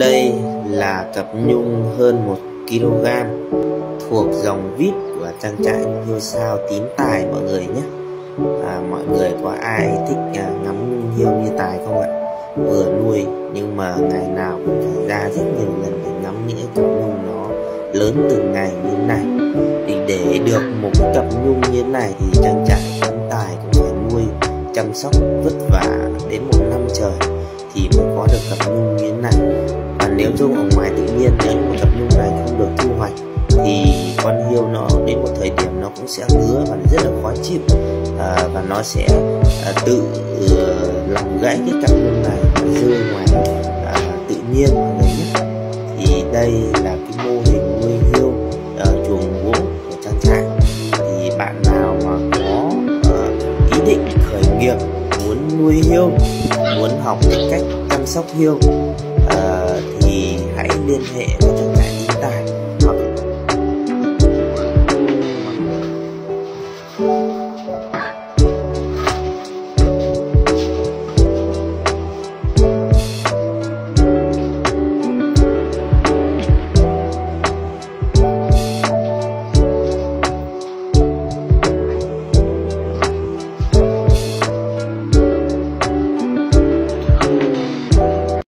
Đây là cặp nhung hơn 1 kg thuộc dòng VIP của trang trại ngôi sao tím tài mọi người nhé. À, mọi người có ai thích à, ngắm nhung hiêu như tài không ạ? Vừa nuôi nhưng mà ngày nào cũng phải ra rất nhiều lần để ngắm những cặp nhung nó lớn từng ngày như thế này thì để được một cặp nhung như thế này thì trang trại tím tài cũng phải nuôi chăm sóc vất vả đến một năm nếu trông ở ngoài tự nhiên nếu một cặp nhung này không được thu hoạch thì con hiêu nó đến một thời điểm nó cũng sẽ ngứa và rất là khó chịu. À, và nó sẽ à, tự uh, làm gãy cái cặp nhung này và rơi ngoài à, tự nhiên mọi người nhé thì đây là cái mô hình nuôi hiêu ở chuồng gỗ của trang trại. Thì bạn nào mà có uh, ý định khởi nghiệp muốn nuôi hiêu muốn học cách chăm sóc hiêu uh,